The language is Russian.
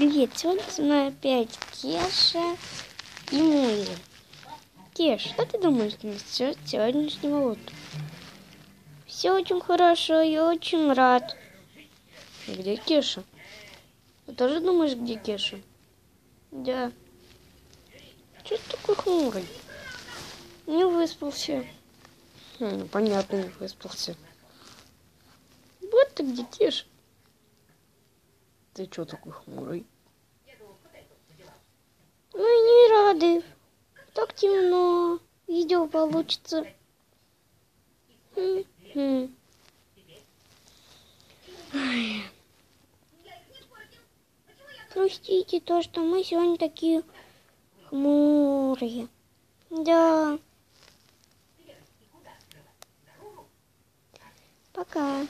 Привет, сегодня с мной опять Кеша и Мули. Кеш, что ты думаешь насчет сегодняшнего лота? Все очень хорошо, я очень рад. Где Кеша? Ты тоже думаешь, где Кеша? Да. Че ты такой хмурый? Не выспался. Хм, понятно, не выспался. Вот ты где, Кеша. Ты чё такой хмурый? Мы не рады. Так темно. Видео получится. Простите то, что мы сегодня такие хмурые. Да. Пока.